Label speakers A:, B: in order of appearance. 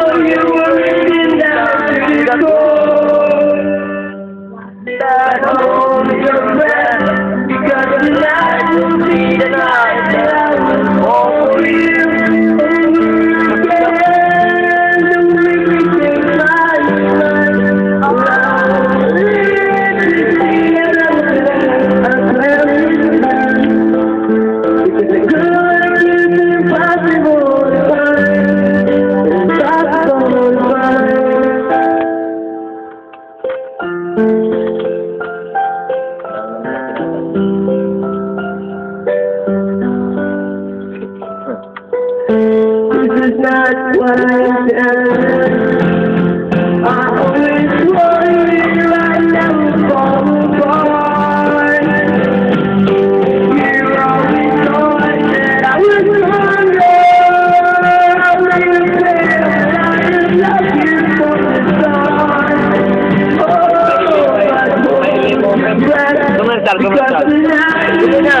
A: know you were in that This is not what I
B: Dal,
A: kamusta?
B: Yun na.